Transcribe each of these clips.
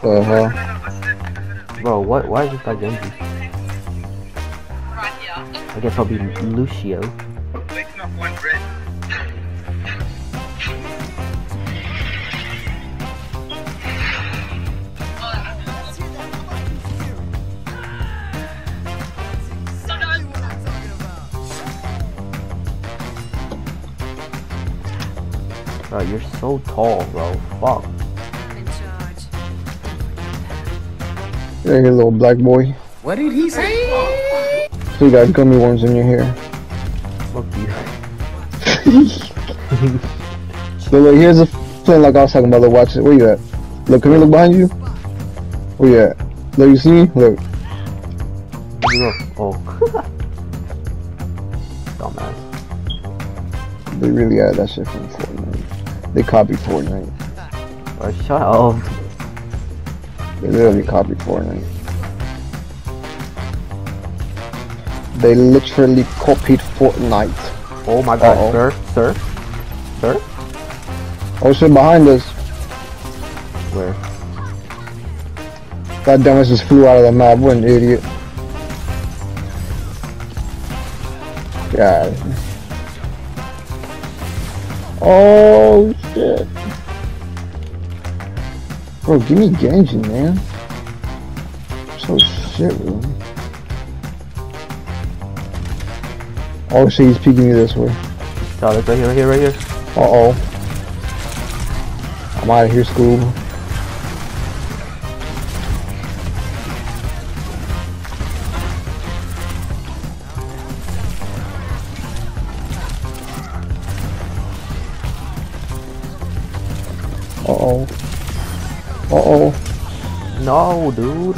The hell? Bro, what? Why is this guy Genji? I guess I'll be Lucio. Bro, you're so tall, bro. Fuck. Yeah, here, little black boy. What did he say? So you got gummy worms in your hair. Fuck you. So look, here's a plane like I was talking about. Look, watch it. Where you at? Look, can here, look behind you. Where you at? Look, you see me? Look. Look. Oh. Dumbass. They really added that shit from Fortnite. They copied Fortnite. Bro, shut up. They literally copied Fortnite. They literally copied Fortnite. Oh my god, Uh-oh. sir, sir, sir. Oh shit, behind us. Where? That dumbass just flew out of the map. What an idiot. God. Oh shit. Bro, give me Genji, man. So shit, bro. Oh shit, he's peeking me this way. Oh, that's right here, right here, right here. Uh oh. I'm out of here, Scoob. Uh oh. No, dude.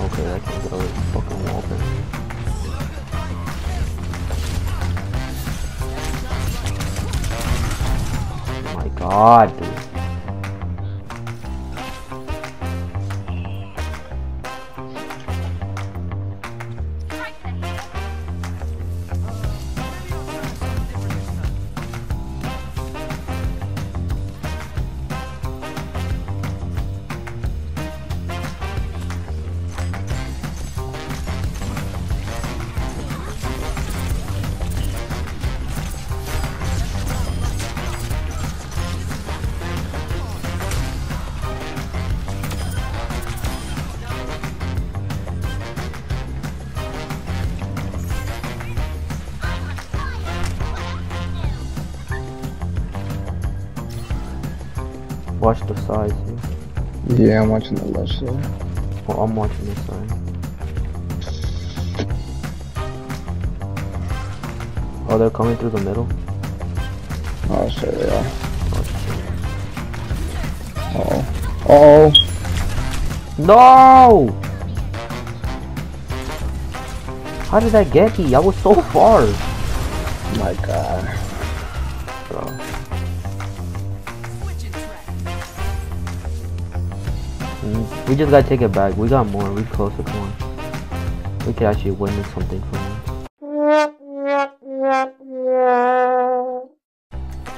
Okay, I can't get this fucking wall my god, dude. Watch the here. Yeah, I'm watching the left side. Well, I'm watching this side. Oh, they're coming through the middle? Oh shit, they are. Oh. Uh oh. Uh oh. No! How did that get me? I was so far. Oh My god. We just gotta take it back. We got more. We closer. Come on. We could actually witness something from it.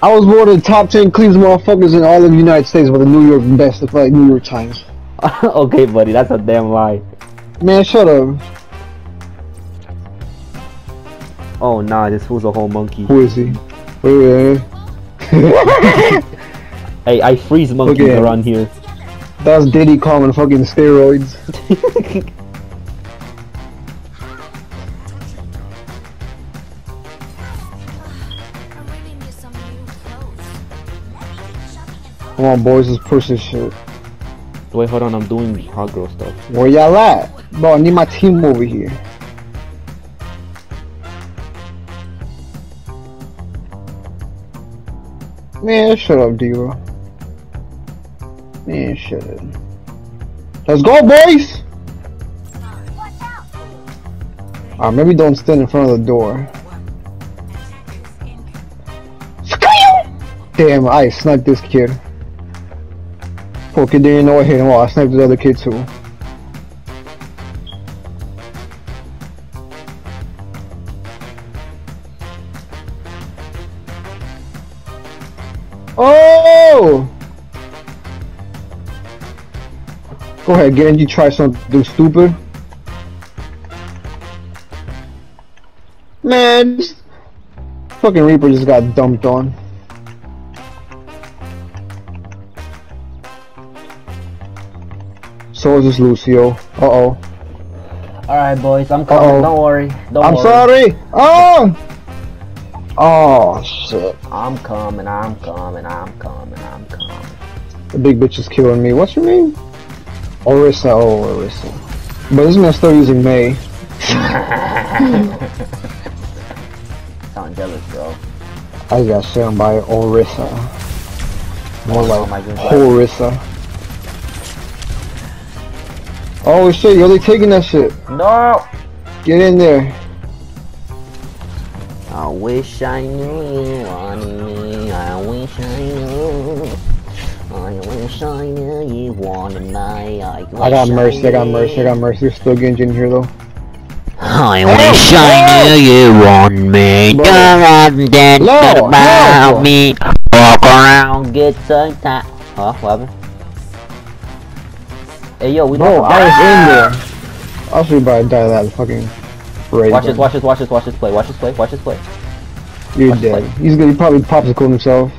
I was one of the top 10 cleanest motherfuckers in all of the United States by the New York Best, of like New York Times. okay, buddy. That's a damn lie. Man, shut up. Oh, nah. This fool's a whole monkey. Who is he? Wait, wait, wait. Hey, I freeze monkeys Okay. around here. That's Diddy calling fucking steroids. I really need some new clothes. Come on, boys, let's push this shit. Wait, hold on. I'm doing hot girl stuff. Where y'all at? Bro, I need my team over here. Man, shut up, D-Ro. Man, shut up. Let's go, boys! Alright, maybe don't stand in front of the door. Damn, I sniped this kid. Poor kid didn't know I hit him. Well, I sniped the other kid too. Oh! Go ahead, Genji, try something stupid. Man, fucking Reaper just got dumped on. So is this Lucio. Uh oh. Alright, boys, I'm coming. Uh-oh. Don't worry. Don't I'm worry. sorry. Oh! Oh shit. I'm coming, I'm coming, I'm coming, I'm coming. The big bitch is killing me. What's your name? Orisa. Oh, Orisa. But this man's still using Mei. Sound jealous, bro. I got shit by Orisa. More Oh like. Orisa. Oh shit, yo, they taking that shit. No! Get in there. I wish I knew you wanted me. I wish I knew. I wish I knew you wanted me. I, got mercy, I got mercy, I got mercy. There's still Genji in here though. I wish I knew you wanted me. On, dead No, about no. me. Walk around, get some time. Huh? Oh, what happened? Hey, yo, we don't. I was in there. Ah! I should probably die that fucking raid. Watch this, watch this, watch this, watch this play, watch this play, watch this play. You're watch dead. play. He's gonna he probably popsicle himself.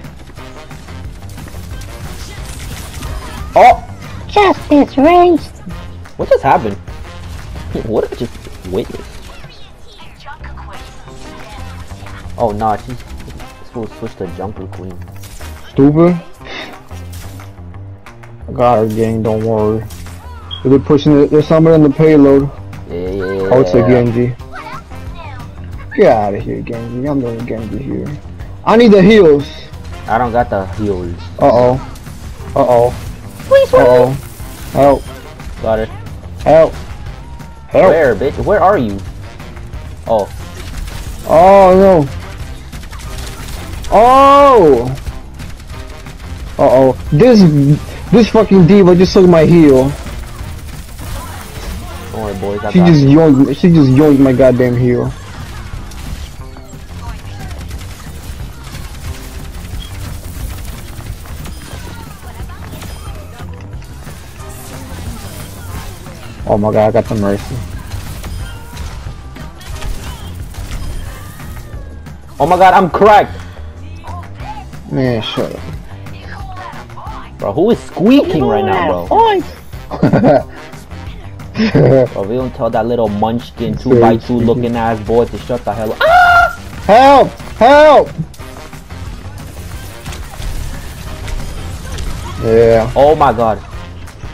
Oh! Justice reigns. What just happened? what did I just witness? Oh, nah, she's supposed to switch to Junker Queen. Stupid. I got her gang, don't worry. They're pushing it. There's somebody in the payload. Yeah, yeah, yeah. Oh, it's a Genji. Get out of here, Genji. I'm doing Genji here. I need the heals. I don't got the heals. Uh-oh. Uh oh. Oh. Uh oh. Help. Got it. Help. Help. Where, bitch? Where are you? Oh, Oh no. Oh. Uh oh. This this fucking diva just took my heal. don't worry, boys. I She got just it. yoinked. She just yoinked my goddamn heal. Oh my god, I got the mercy. Oh my god, I'm cracked! Man, shut up. Bro, who is squeaking right now, bro? Bro, we don't tell that little munchkin 2 by 2 looking ass boy to shut the hell up. help! Help! Yeah. Oh my god.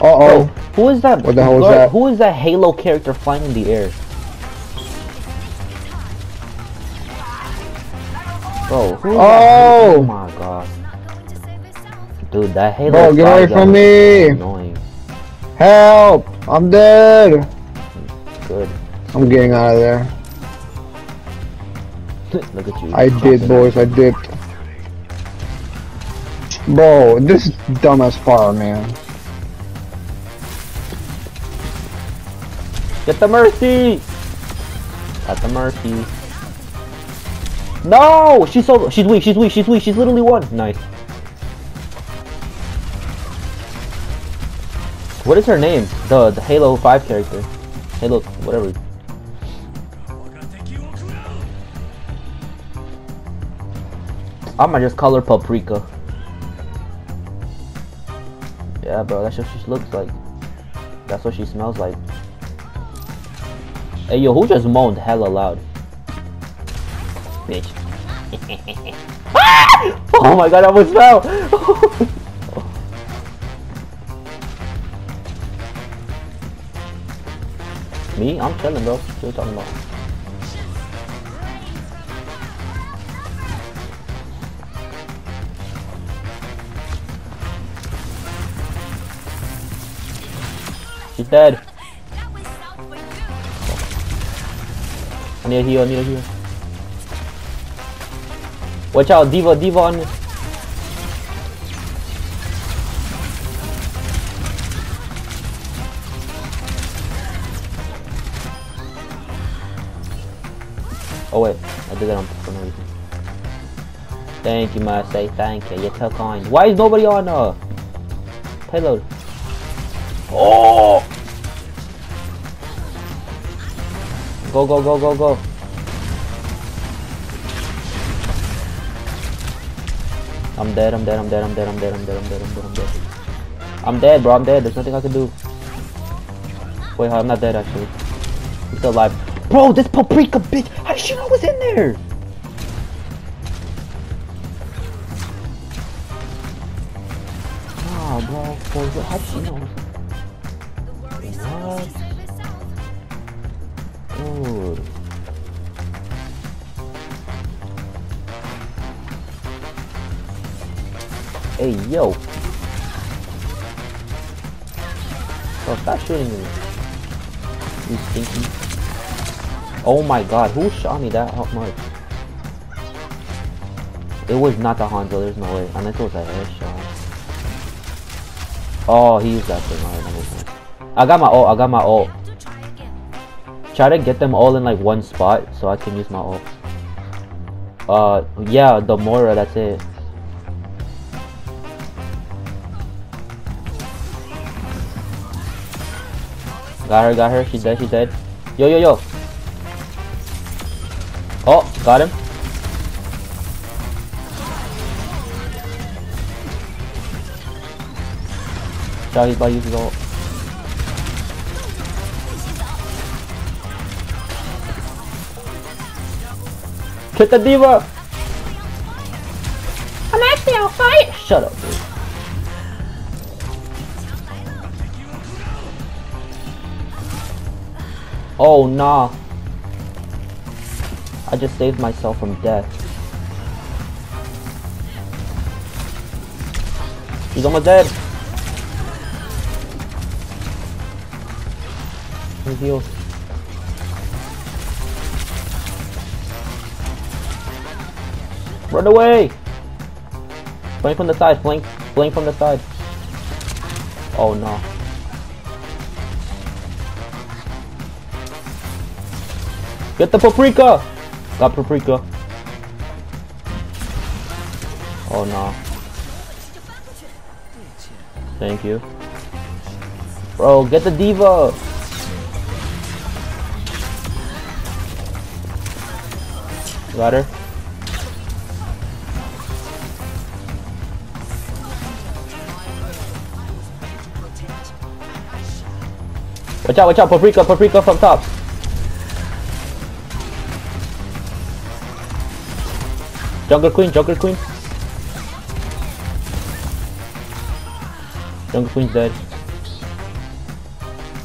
Uh Bro, oh. Who is that? What the hell is that? Who is that Halo character flying in the air? Bro, who is that? Oh! Oh my god. Dude, that Halo Bro, get away from me. Annoying. Help! I'm dead. Good. I'm getting out of there. Look at you. I did, boys. I did. Bro, this is dumbass fire, man. Get the mercy! Got the mercy. No! She's so she's weak, she's weak, she's weak, she's literally one. Nice. What is her name? The the Halo 5 character. Halo whatever. I might just call her Paprika. Yeah, bro, that's what she looks like. That's what she smells like. Hey, yo, who just moaned hella loud? Bitch. oh my god, I almost fell! Me? I'm chilling, bro. What you talking about? She's dead. I need a heal, I need a heal. Watch out, D.Va, D.Va on me. Oh wait, I did that on for no reason. Thank you. Say thank you. You're so kind. Why is nobody on uh payload? Oh! Go go go go go. I'm dead. I'm dead. I'm dead. I'm dead. I'm dead. I'm dead. I'm dead. I'm dead. I'm dead. I'm dead, bro. I'm dead. There's nothing I can do. Wait, I'm not dead actually. I'm still alive. Bro, this paprika bitch. How did she know I was in there? Ah, bro. How did she know? What? Hey, yo. Bro, stop shooting me. You stinky. Oh my god, who shot me that much? It was not the Hanzo, there's no way. I Unless it was a headshot. Oh, he used that thing. I got my ult, I got my ult. Try to get them all in like one spot so I can use my ult. Uh, yeah, the Moira, that's it. Got her, got her. She's dead, she's dead. Yo, yo, yo. Oh, got him. Shot, he's about to use his ult. Hit the D.Va! I'm actually on fire. Shut up, Oh, nah. I just saved myself from death. He's almost dead. He heals. Run away! Flank from the side, flank, flank from the side. Oh no. Get the paprika! Got paprika. Oh no. Thank you. Bro, get the D.Va! Got her. Watch out, watch out, paprika, paprika from top. Jungle Queen, Jungle Queen. Jungle Queen's dead.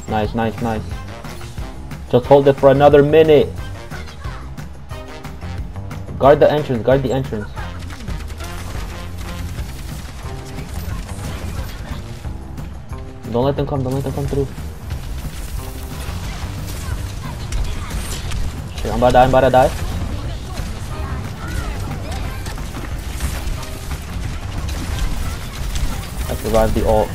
Nice, nice, nice. Just hold it for another minute. Guard the entrance, guard the entrance. Don't let them come, don't let them come through. Shit, I'm about to die, I'm about to die. Survived the ult.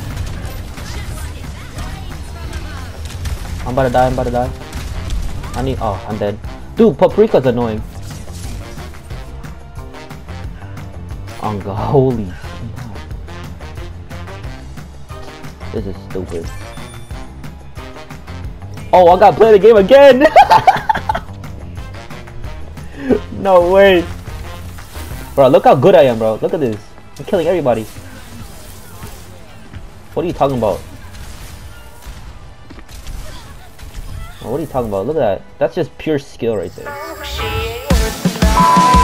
I'm about to die, I'm about to die. I need, oh, I'm dead. Dude, Paprika's annoying. Oh god, holy. This is stupid. Oh, I gotta play the game again! no way! Bro, look how good I am, bro. Look at this. I'm killing everybody. What are you talking about? What are you talking about? Look at that. That's just pure skill right there.